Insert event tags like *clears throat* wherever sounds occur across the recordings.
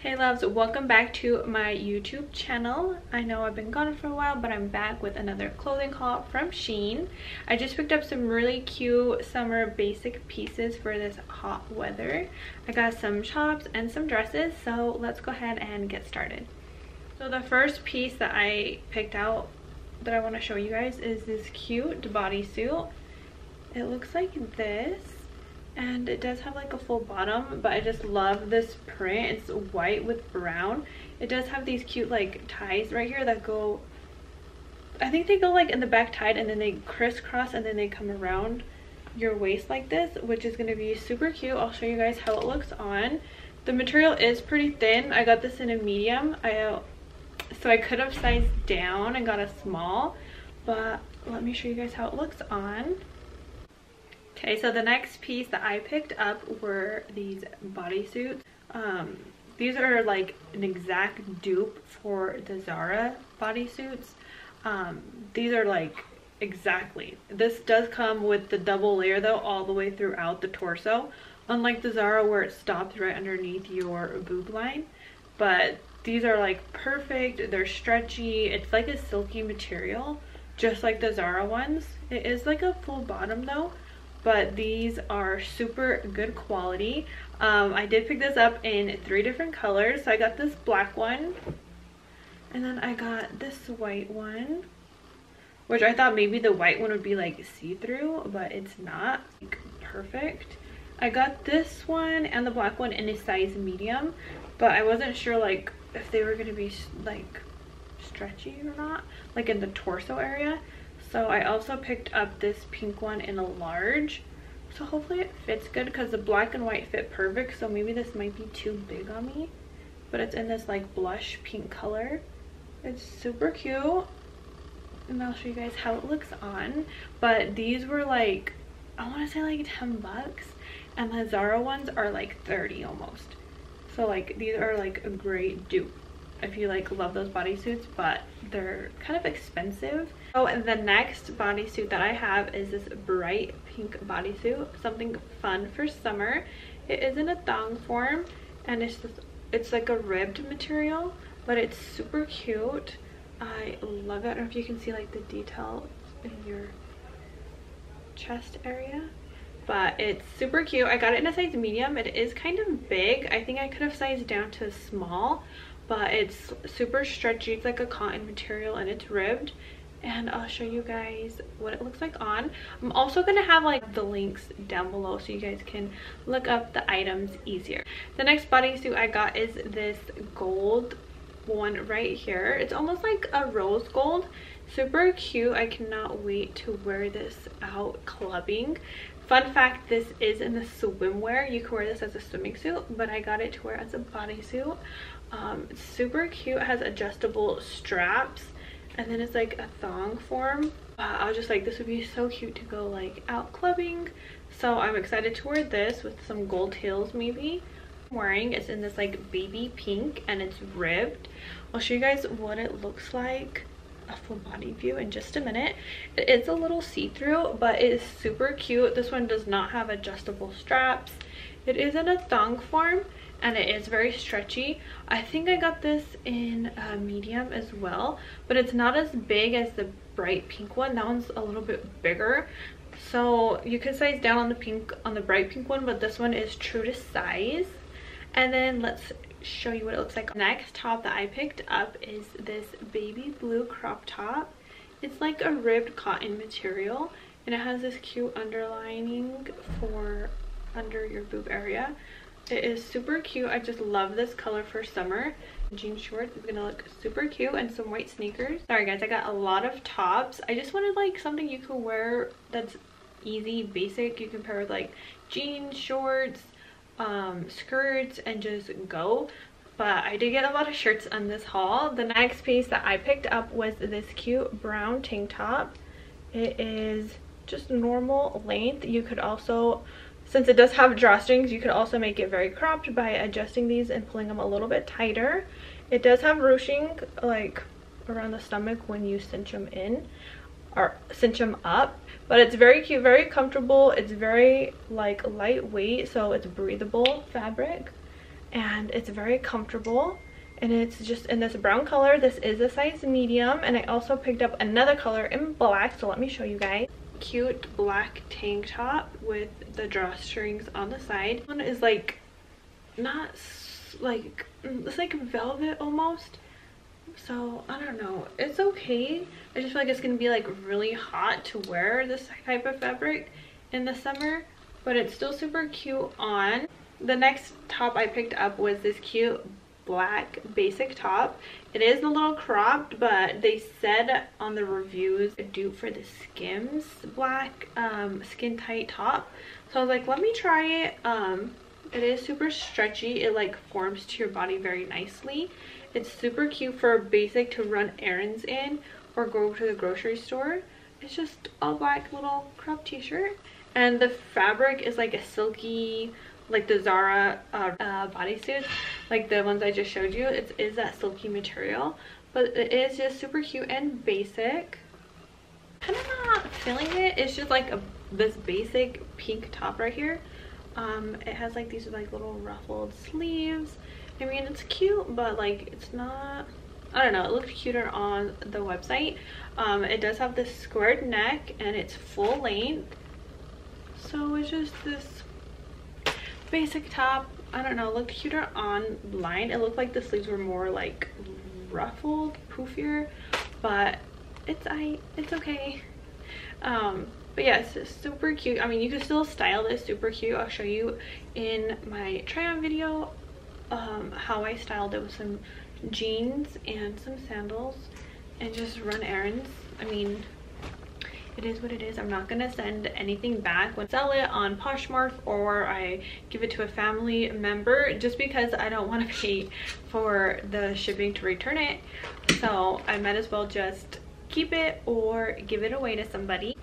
Hey loves, welcome back to my YouTube channel. I know I've been gone for a while, but I'm back with another clothing haul from Shein. I just picked up some really cute summer basic pieces for this hot weather. I got some tops and some dresses, so let's go ahead and get started. So the first piece that I picked out that I want to show you guys is this cute bodysuit. It looks like this and it does have like a full bottom but i just love this print. It's white with brown. It does have these cute like ties right here that go i think they go like in the back tied and then they crisscross and then they come around your waist like this which is going to be super cute. I'll show you guys how it looks on. The material is pretty thin. I got this in a medium. I uh, so i could have sized down and got a small but let me show you guys how it looks on Okay, so the next piece that I picked up were these bodysuits. Um, these are like an exact dupe for the Zara bodysuits. Um, these are like exactly. This does come with the double layer though all the way throughout the torso. Unlike the Zara where it stops right underneath your boob line. But these are like perfect. They're stretchy. It's like a silky material just like the Zara ones. It is like a full bottom though but these are super good quality. Um, I did pick this up in three different colors. So I got this black one and then I got this white one which I thought maybe the white one would be like see-through but it's not like, perfect. I got this one and the black one in a size medium but I wasn't sure like if they were going to be like stretchy or not like in the torso area so I also picked up this pink one in a large. So hopefully it fits good because the black and white fit perfect. So maybe this might be too big on me. But it's in this like blush pink color. It's super cute. And I'll show you guys how it looks on. But these were like, I want to say like 10 bucks. And the Zara ones are like 30 almost. So like these are like a great dupe if you like love those bodysuits but they're kind of expensive oh and the next bodysuit that i have is this bright pink bodysuit something fun for summer. It is in a thong form and it's just it's like a ribbed material but it's super cute. I love it. I don't know if you can see like the detail in your chest area but it's super cute. I got it in a size medium. It is kind of big. I think i could have sized down to small but it's super stretchy. It's like a cotton material and it's ribbed and I'll show you guys what it looks like on. I'm also going to have like the links down below so you guys can look up the items easier. The next bodysuit I got is this gold one right here. It's almost like a rose gold. Super cute. I cannot wait to wear this out clubbing. Fun fact, this is in the swimwear. You can wear this as a swimming suit, but I got it to wear as a bodysuit. Um, super cute, it has adjustable straps, and then it's like a thong form. Uh, I was just like, this would be so cute to go like out clubbing. So I'm excited to wear this with some gold heels maybe. I'm wearing it's in this like baby pink and it's ribbed. I'll show you guys what it looks like a full body view in just a minute. It is a little see-through, but it is super cute. This one does not have adjustable straps. It is in a thong form and it is very stretchy. I think I got this in a medium as well, but it's not as big as the bright pink one. That one's a little bit bigger. So you can size down on the pink, on the bright pink one, but this one is true to size. And then let's show you what it looks like. Next top that I picked up is this baby blue crop top. It's like a ribbed cotton material and it has this cute underlining for under your boob area. It is super cute. I just love this color for summer. Jean shorts is gonna look super cute and some white sneakers. Sorry guys, I got a lot of tops. I just wanted like something you could wear that's easy, basic. You can pair with like jeans, shorts, um, skirts, and just go. But I did get a lot of shirts on this haul. The next piece that I picked up was this cute brown tank top. It is just normal length. You could also since it does have drawstrings, you could also make it very cropped by adjusting these and pulling them a little bit tighter. It does have ruching like around the stomach when you cinch them in or cinch them up but it's very cute very comfortable it's very like lightweight so it's breathable fabric and it's very comfortable and it's just in this brown color. This is a size medium. And i also picked up another color in black. So let me show you guys. Cute black tank top with the drawstrings on the side. One is like not like mm, it's like velvet almost. So i don't know. It's okay. I just feel like it's gonna be like really hot to wear this type of fabric in the summer but it's still super cute on. The next top i picked up was this cute black basic top. It is a little cropped but they said on the reviews a dupe for the skims black um, skin tight top. So i was like let me try it. Um it is super stretchy. It like forms to your body very nicely. It's super cute for basic to run errands in or go to the grocery store. It's just a black little crop t-shirt. And the fabric is like a silky like the Zara uh, uh, bodysuits, like the ones I just showed you, it is that silky material. But it is just super cute and basic. Kind of not feeling it. It's just like a this basic pink top right here. Um, it has like these like little ruffled sleeves. I mean, it's cute, but like it's not... I don't know, it looks cuter on the website. Um, it does have this squared neck and it's full length. So it's just this basic top i don't know looked cuter online. It looked like the sleeves were more like ruffled poofier but it's i it's okay. Um but yes yeah, super cute. I mean you can still style this super cute. I'll show you in my try on video um how i styled it with some jeans and some sandals and just run errands. I mean it is what it is. I'm not gonna send anything back. When sell it on poshmark or i give it to a family member just because i don't want to *laughs* pay for the shipping to return it. So i might as well just keep it or give it away to somebody.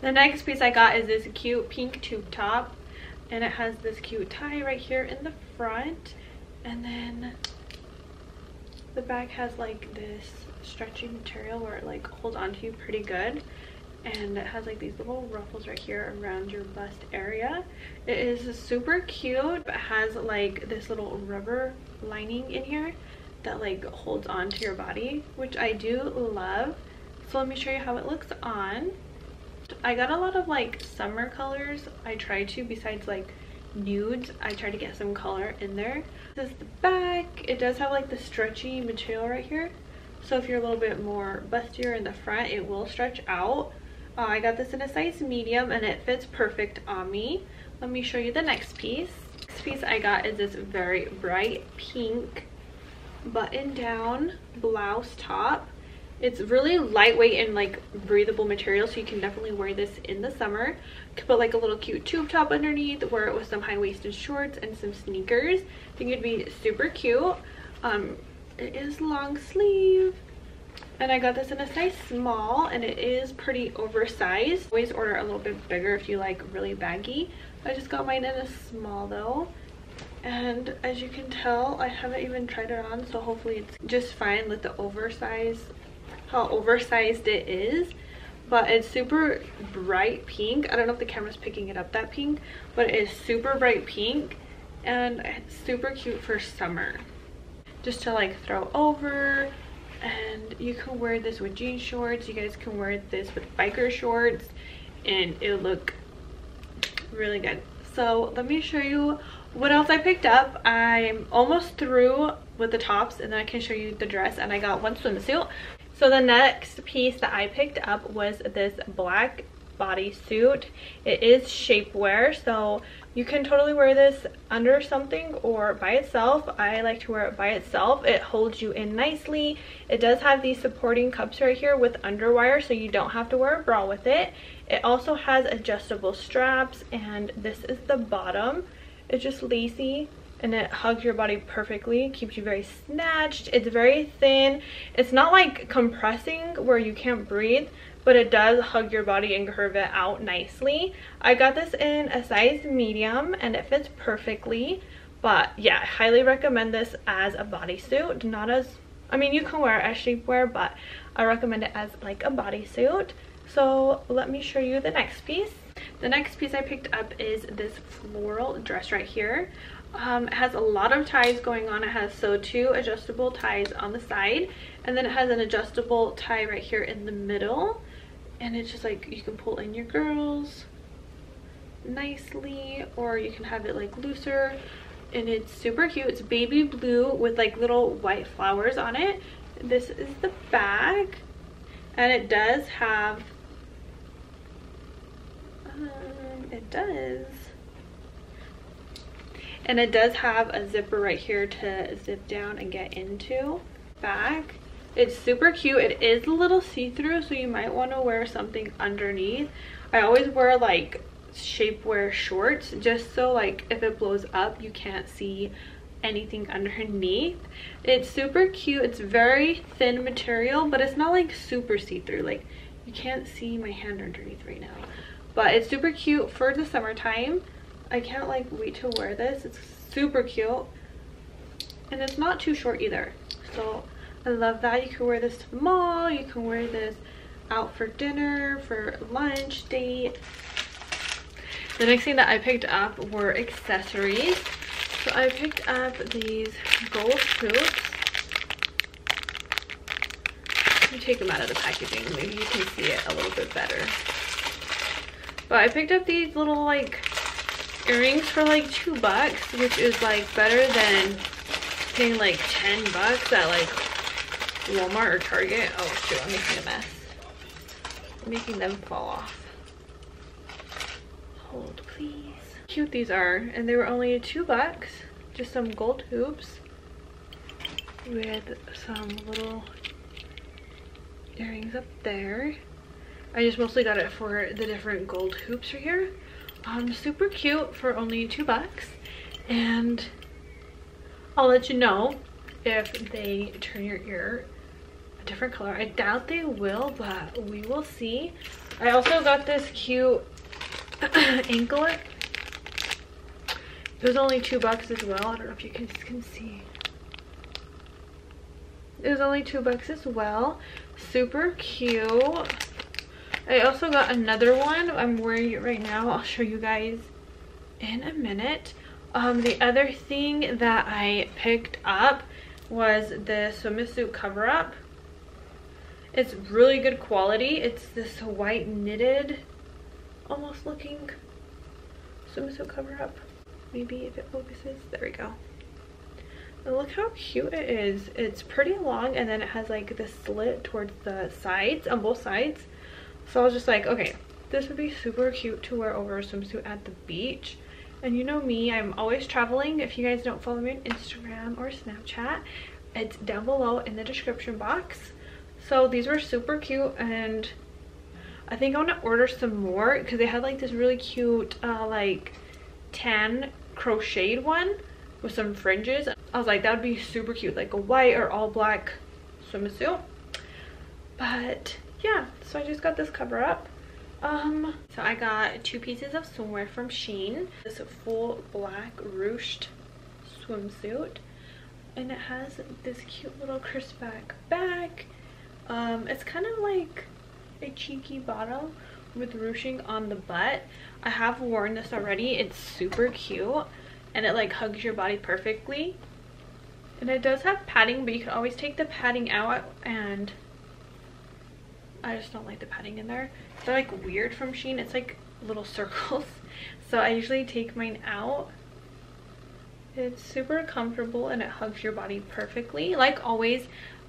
The next piece i got is this cute pink tube top and it has this cute tie right here in the front. And then the back has like this stretchy material where it like holds onto you pretty good and it has like these little ruffles right here around your bust area. It is super cute but has like this little rubber lining in here that like holds on to your body which i do love. So let me show you how it looks on. I got a lot of like summer colors. I tried to besides like nudes i tried to get some color in there. This is the back. It does have like the stretchy material right here. So if you're a little bit more bustier in the front it will stretch out uh, I got this in a size medium and it fits perfect on me. Let me show you the next piece. Next piece I got is this very bright pink button down blouse top. It's really lightweight and like breathable material so you can definitely wear this in the summer. Could put like a little cute tube top underneath, wear it with some high-waisted shorts and some sneakers. I think it'd be super cute. Um, it is long sleeve and I got this in a size small and it is pretty oversized. Always order a little bit bigger if you like really baggy. I just got mine in a small though. And as you can tell, I haven't even tried it on so hopefully it's just fine with the oversized, how oversized it is. But it's super bright pink. I don't know if the camera's picking it up that pink, but it is super bright pink and super cute for summer. Just to like throw over and you can wear this with jean shorts. You guys can wear this with biker shorts and it'll look really good. So let me show you what else i picked up. I'm almost through with the tops and then i can show you the dress and i got one swimsuit. So the next piece that i picked up was this black bodysuit it is shapewear so you can totally wear this under something or by itself. I like to wear it by itself. It holds you in nicely. It does have these supporting cups right here with underwire so you don't have to wear a bra with it. It also has adjustable straps and this is the bottom. It's just lacy and it hugs your body perfectly keeps you very snatched it's very thin it's not like compressing where you can't breathe but it does hug your body and curve it out nicely. I got this in a size medium and it fits perfectly. But yeah, I highly recommend this as a bodysuit, not as, I mean, you can wear it as shapewear, but I recommend it as like a bodysuit. So let me show you the next piece. The next piece I picked up is this floral dress right here. Um, it has a lot of ties going on. It has so two adjustable ties on the side and then it has an adjustable tie right here in the middle and it's just like you can pull in your girls nicely or you can have it like looser and it's super cute. It's baby blue with like little white flowers on it. This is the bag and it does have um, it does and it does have a zipper right here to zip down and get into bag it's super cute. It is a little see-through so you might want to wear something underneath. I always wear like shapewear shorts just so like if it blows up you can't see anything underneath. It's super cute. It's very thin material but it's not like super see-through. Like you can't see my hand underneath right now. But it's super cute for the summertime. I can't like wait to wear this. It's super cute. And it's not too short either. So i love that you can wear this to the mall you can wear this out for dinner for lunch date the next thing that I picked up were accessories. So I picked up these gold hoops. Let me take them out of the packaging. Maybe you can see it a little bit better. But I picked up these little like earrings for like two bucks, which is like better than paying like 10 bucks at like Walmart or Target. Oh shoot, I'm making a mess. I'm making them fall off. Hold please. Cute these are. And they were only two bucks. Just some gold hoops with some little earrings up there. I just mostly got it for the different gold hoops right here. Um super cute for only two bucks. And i'll let you know if they turn your ear a different color i doubt they will but we will see i also got this cute *clears throat* anklet. It was only two bucks as well. I don't know if you can, can see. It was only two bucks as well. Super cute. I also got another one. I'm wearing it right now. I'll show you guys in a minute. Um, the other thing that I picked up was the swimsuit cover up. It's really good quality. It's this white knitted almost looking swimsuit cover up. Maybe if it focuses. There we go. And look how cute it is. It's pretty long and then it has like this slit towards the sides, on both sides. So I was just like, okay, this would be super cute to wear over a swimsuit at the beach. And you know me, I'm always traveling. If you guys don't follow me on Instagram or Snapchat, it's down below in the description box. So these were super cute and I think I want to order some more because they had like this really cute uh, like tan crocheted one with some fringes. I was like that would be super cute like a white or all black swimsuit. But yeah, so I just got this cover up. Um, so I got two pieces of swimwear from Shein. This full black ruched swimsuit. And it has this cute little crisp back back. Um, it's kind of like a cheeky bottom with ruching on the butt. I have worn this already. It's super cute and it like hugs your body perfectly. And it does have padding, but you can always take the padding out and I just don't like the padding in there. They're like weird from Shein. It's like little *laughs* circles. So I usually take mine out. It's super comfortable and it hugs your body perfectly. Like always,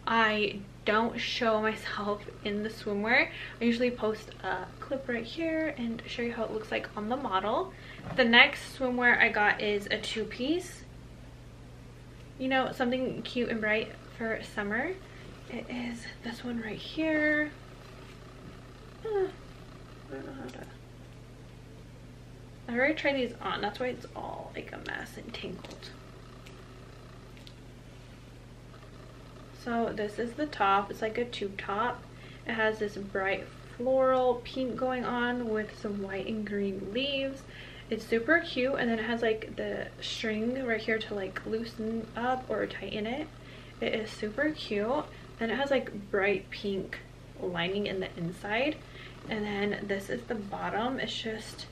I don't show *laughs* myself in the swimwear. I usually post a clip right here and show you how it looks like on the model. The next swimwear I got is a two-piece. You know, something cute and bright for summer. It is this one right here. I. I already tried these on. That's why it's all like a mess and tangled. So this is the top. It's like a tube top. It has this bright floral pink going on with some white and green leaves. It's super cute and then it has like the string right here to like loosen up or tighten it. It is super cute. Then it has like bright pink lining in the inside. And then this is the bottom. It's just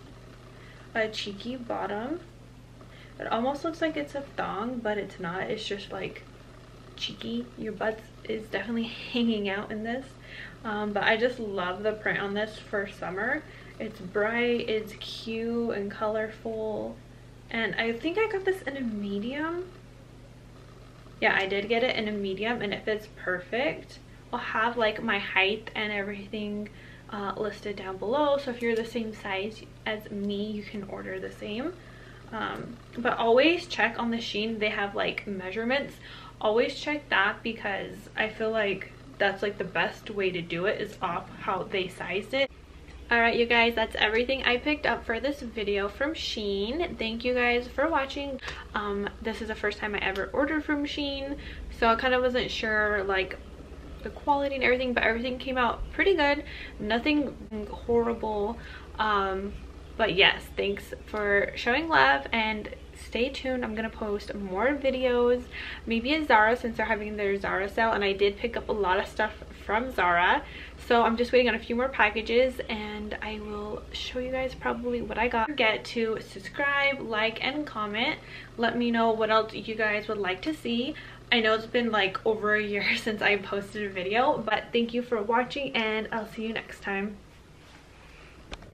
a cheeky bottom. It almost looks like it's a thong, but it's not. It's just like cheeky. Your butt is definitely *laughs* hanging out in this. Um, but I just love the print on this for summer. It's bright, it's cute and colorful. And I think I got this in a medium. Yeah, I did get it in a medium and it fits perfect. I'll have like my height and everything uh, listed down below. So if you're the same size as me, you can order the same. Um, but always check on the Shein. They have like measurements. Always check that because I feel like that's like the best way to do it is off how they sized it. Alright you guys, that's everything I picked up for this video from Shein. Thank you guys for watching. Um, this is the first time I ever ordered from Shein, so I kind of wasn't sure like the quality and everything, but everything came out pretty good. Nothing horrible. Um, but yes, thanks for showing love and stay tuned i'm gonna post more videos maybe at zara since they're having their zara sale and i did pick up a lot of stuff from zara so i'm just waiting on a few more packages and i will show you guys probably what i got Don't forget to subscribe like and comment let me know what else you guys would like to see I know it's been like over a year *laughs* since I posted a video, but thank you for watching and I'll see you next time.